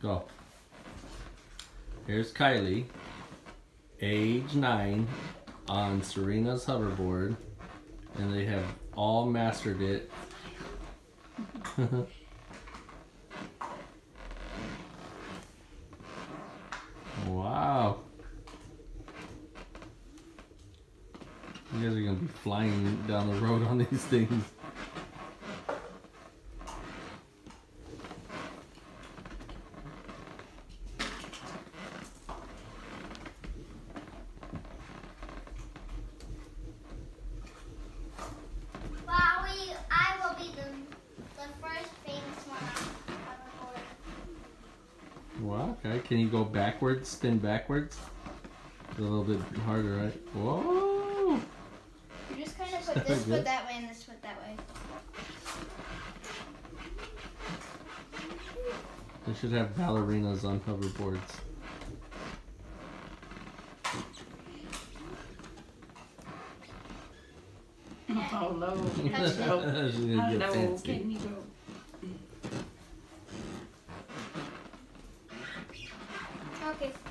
Go. Here's Kylee, age nine, on Serina's hoverboard, and they have all mastered it. wow. You guys are gonna be flying down the road on these things. Hoverboard. Wow, okay. Can you go backwards, spin backwards? A little bit harder, right? Whoa! You just kind of put this Good. foot that way and this foot that way. They should have ballerinas on hoverboards. Oh no. That's She's gonna no, can you go? Márquez.